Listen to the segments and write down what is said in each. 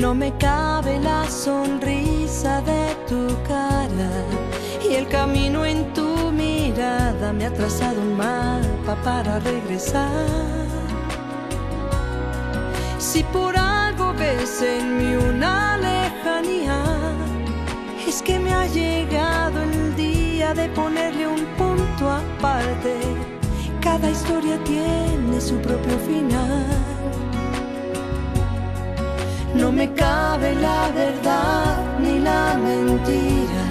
No me cabe la sonrisa de tu cara y el camino en tu mirada me ha trazado un mapa para regresar. Si por algo ves en mí una lejanía, es que me ha llegado el día de ponerle un punto aparte. Cada historia tiene su propio final. No me cabe la verdad ni la mentira.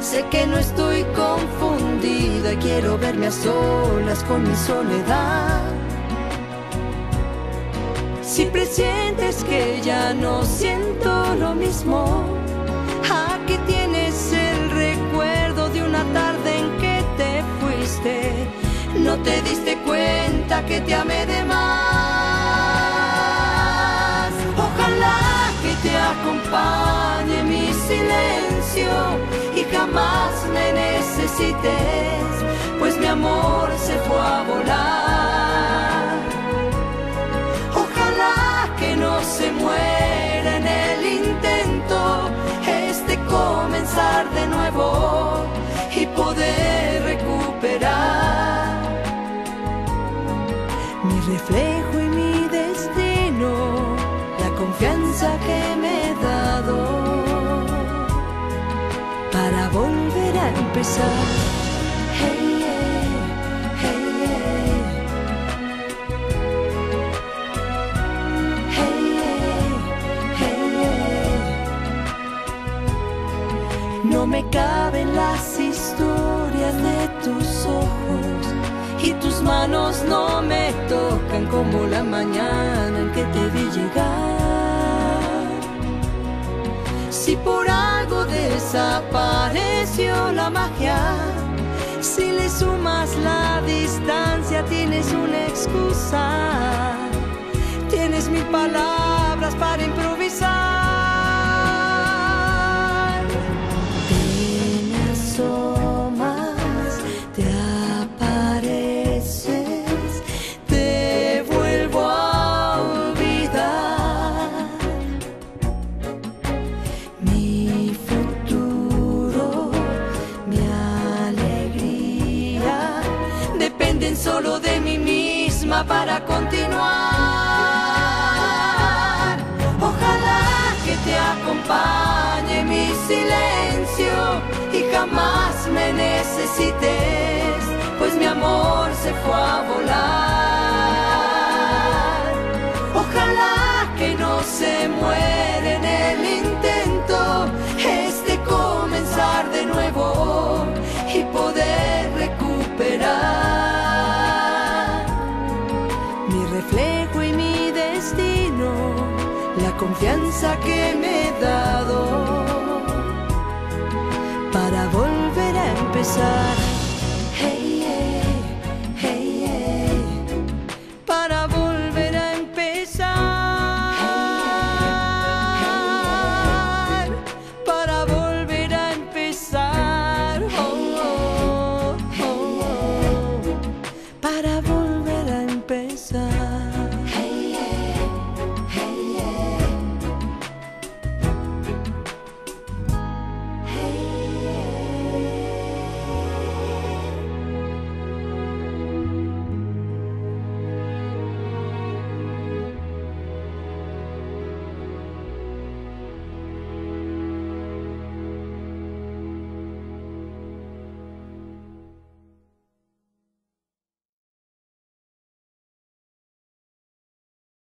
Sé que no estoy confundida y quiero verme a solas con mi soledad. Si presientes que ya no siento lo mismo, aquí tienes el recuerdo de una tarde en que te fuiste. No te diste cuenta que te amé de más. Ojalá que te acompañe mi silencio y jamás me necesites, pues mi amor se fue a volar. Ojalá que no se muera en el intento este comenzar de nuevo y poder recuperar mi reflejo y mi confianza que me he dado para volver a empezar. Hey, yeah, hey, yeah. Hey, yeah. No me caben las historias de tus ojos y tus manos no me tocan como la mañana en que te vi llegar. Si por algo desapareció la magia, si le sumas la distancia tienes una excusa. Tienes mil palabras para improvisar. Continuar. Ojalá que te acompañe mi silencio y jamás me necesites, pues mi amor se fue a volar. Ojalá que no se muera confianza que me he dado para volver a empezar.